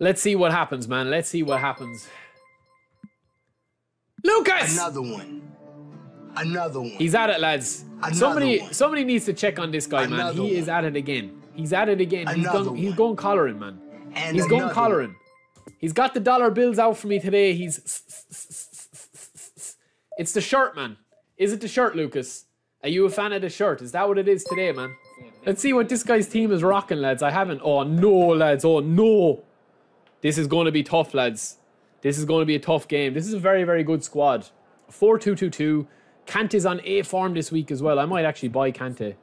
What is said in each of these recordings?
Let's see what happens, man. Let's see what happens. Lucas! Another one. Another one. He's at it, lads. Another somebody one. somebody needs to check on this guy, man. Another He is at it again. He's at it again. He's Another going he's one. going collaring, man. And He's going another collaring. He's got the dollar bills out for me today. He's It's the shirt, man. Is it the shirt, Lucas? Are you a fan of the shirt? Is that what it is today, man? Let's see what this guy's team is rocking, lads. I haven't. Oh no, lads. Oh no. This is going to be tough, lads. This is going to be a tough game. This is a very, very good squad. 4 2 2 2. Kante's on A form this week as well. I might actually buy Kante.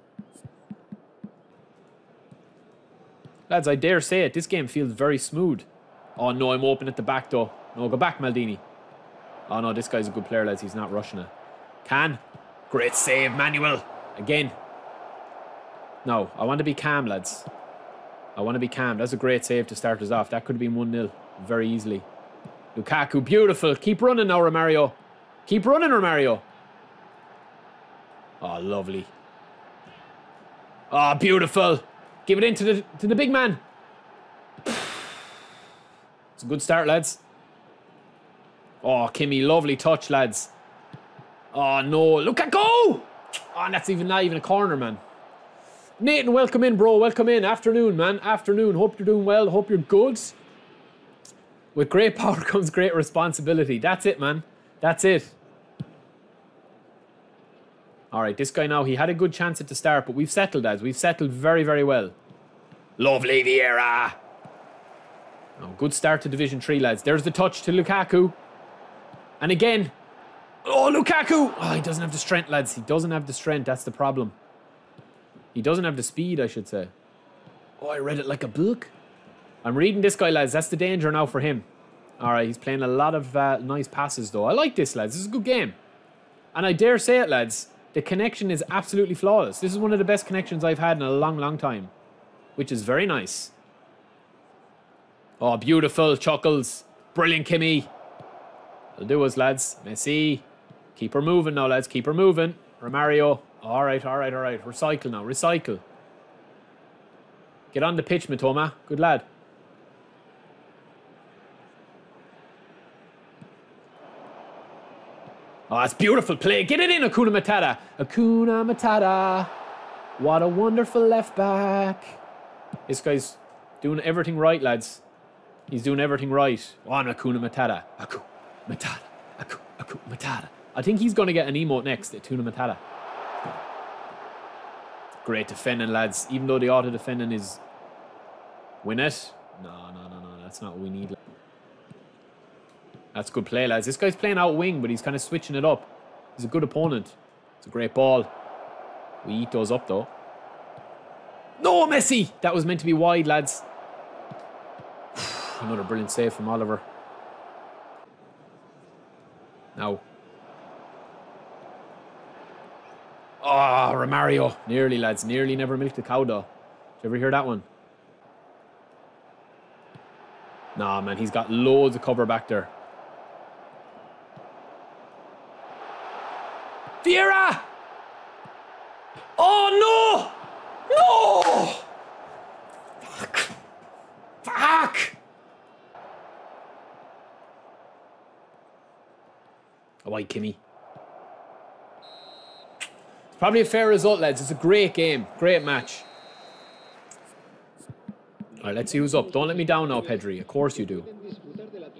Lads, I dare say it. This game feels very smooth. Oh no, I'm open at the back though. No, go back, Maldini. Oh no, this guy's a good player, lads. He's not rushing it. Can. Great save, Manuel. Again. No, I want to be calm, lads. I want to be calm. That's a great save to start us off. That could have been 1 0 very easily. Lukaku, beautiful. Keep running now, Romario. Keep running, Romario. Oh, lovely. Oh, beautiful. Give it in to the, to the big man. It's a good start, lads. Oh, Kimmy, lovely touch, lads. Oh, no. look Lukaku! Oh, and that's even not even a corner, man. Nathan, welcome in, bro. Welcome in. Afternoon, man. Afternoon. Hope you're doing well. Hope you're good. With great power comes great responsibility. That's it, man. That's it. All right, this guy now, he had a good chance at the start, but we've settled as. We've settled very, very well. Lovely Vieira. Oh, good start to Division 3, lads. There's the touch to Lukaku. And again. Oh, Lukaku! Oh, he doesn't have the strength, lads. He doesn't have the strength. That's the problem. He doesn't have the speed, I should say. Oh, I read it like a book. I'm reading this guy, lads. That's the danger now for him. All right, he's playing a lot of uh, nice passes, though. I like this, lads. This is a good game. And I dare say it, lads. The connection is absolutely flawless. This is one of the best connections I've had in a long, long time. Which is very nice. Oh, beautiful. Chuckles. Brilliant, Kimmy. I'll do us, lads. Messi. Keep her moving now, lads. Keep her moving. Romario. All right, all right, all right. Recycle now. Recycle. Get on the pitch, Matoma. Good lad. Oh, that's beautiful play. Get it in, Akuna Matata. Akuna Matata. What a wonderful left back. This guy's doing everything right, lads. He's doing everything right. On Akuna Matata. Aku Matata. Aku Aku Matata. I think he's going to get an emote next, Akuna Matata. Great defending, lads. Even though the auto defending is win it. No, no, no, no. That's not what we need. That's good play, lads. This guy's playing out wing, but he's kind of switching it up. He's a good opponent. It's a great ball. We eat those up, though. No, Messi! That was meant to be wide, lads. Another brilliant save from Oliver. Now. Oh, Romario. Nearly, lads. Nearly never milked a cow, though. Did you ever hear that one? Nah, man. He's got loads of cover back there. Vieira! Oh, no! No! Fuck. Fuck! Oh, why, Kimmy? Probably a fair result, lads. It's a great game. Great match. All right, let's see who's up. Don't let me down now, Pedri. Of course you do.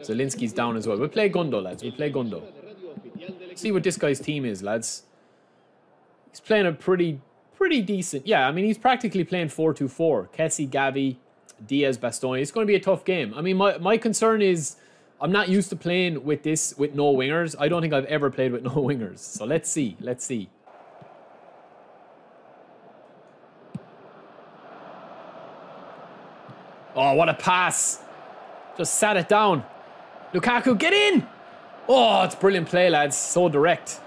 Zielinski's down as well. We'll play Gundo, lads. We'll play Gundo. See what this guy's team is, lads. He's playing a pretty, pretty decent. Yeah, I mean, he's practically playing 4-2-4. Kessie, Gavi, Diaz, Bastoni. It's going to be a tough game. I mean, my, my concern is I'm not used to playing with this with no wingers. I don't think I've ever played with no wingers. So let's see. Let's see. Oh, what a pass. Just sat it down. Lukaku, get in! Oh, it's brilliant play, lads. So direct.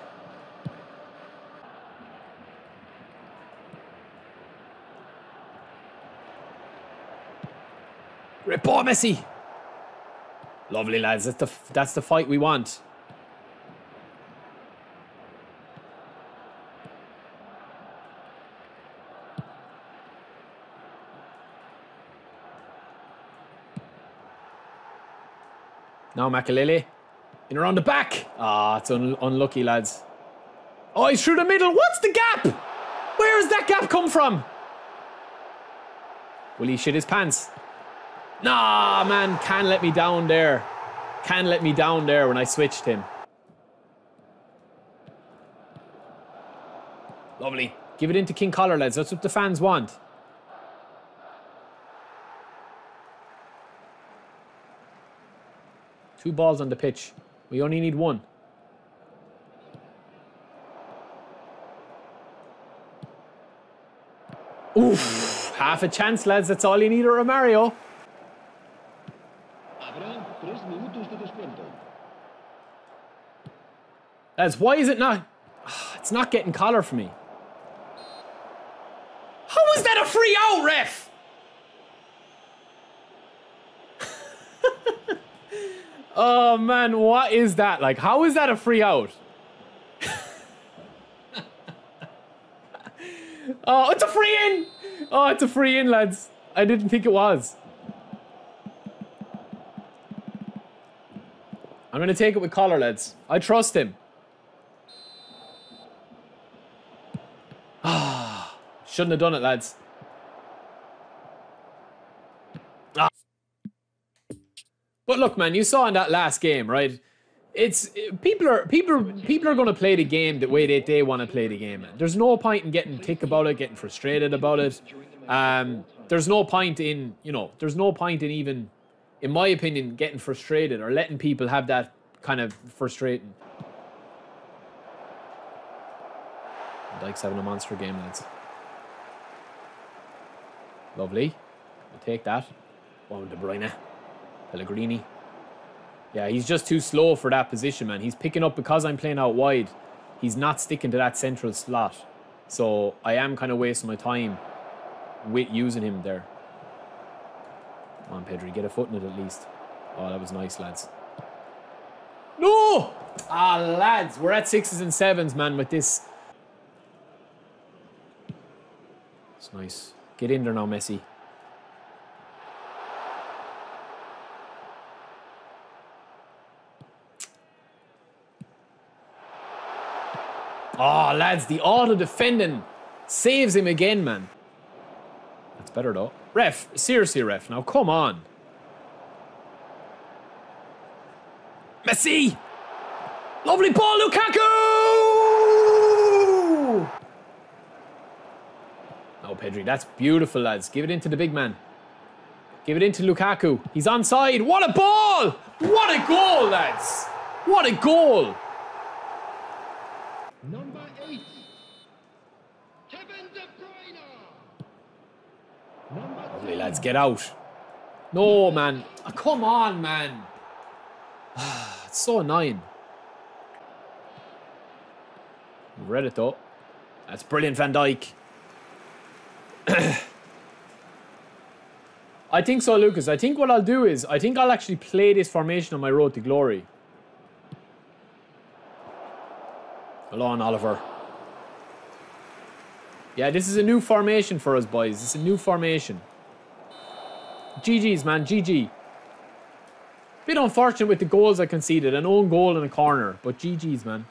Great ball, Messi. Lovely, lads. That's the, that's the fight we want. Now Makelele. In around the back. Ah, it's un unlucky, lads. Oh, he's through the middle. What's the gap? Where has that gap come from? Will he shit his pants? Nah, man, can let me down there. Can let me down there when I switched him. Lovely. Give it into King Collar, lads. That's what the fans want. Two balls on the pitch. We only need one. Oof. Half a chance, lads. That's all you need, or a Mario. Lads, why is it not... It's not getting collar for me. How is that a free out, ref? Oh, man, what is that? Like, how is that a free out? oh, it's a free in! Oh, it's a free in, lads. I didn't think it was. I'm going to take it with collar, lads. I trust him. Ah, shouldn't have done it, lads. Ah. But look, man, you saw in that last game, right? It's people are people people are going to play the game the way they, they want to play the game. There's no point in getting tick about it, getting frustrated about it. Um, there's no point in you know. There's no point in even, in my opinion, getting frustrated or letting people have that kind of frustrating. Dijk's having a monster game, lads. Lovely. We'll take that. One De Bruyne. Pellegrini. Yeah, he's just too slow for that position, man. He's picking up because I'm playing out wide. He's not sticking to that central slot. So I am kind of wasting my time with using him there. Come on, Pedri, get a foot in it at least. Oh, that was nice, lads. No! Ah, lads, we're at sixes and sevens, man, with this It's nice. Get in there now, Messi. Oh, lads, the auto defending saves him again, man. That's better though. Ref, seriously, ref. Now, come on. Messi! Lovely ball, Lukaku! Oh, Pedri, that's beautiful, lads. Give it into the big man. Give it into Lukaku. He's onside. What a ball! What a goal, lads! What a goal! Number eight, Kevin De Bruyne. Lovely, lads. Get out. No, man. Oh, come on, man. it's so annoying. Read it, though. That's brilliant, Van Dijk. I think so, Lucas. I think what I'll do is, I think I'll actually play this formation on my road to glory. Hello on, Oliver. Yeah, this is a new formation for us, boys. Is a new formation. GG's, man. GG. Bit unfortunate with the goals I conceded. An own goal in a corner. But GG's, man.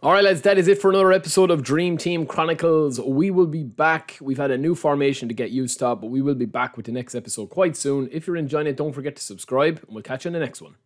Alright lads, that is it for another episode of Dream Team Chronicles. We will be back. We've had a new formation to get used to, but we will be back with the next episode quite soon. If you're enjoying it, don't forget to subscribe, and we'll catch you in the next one.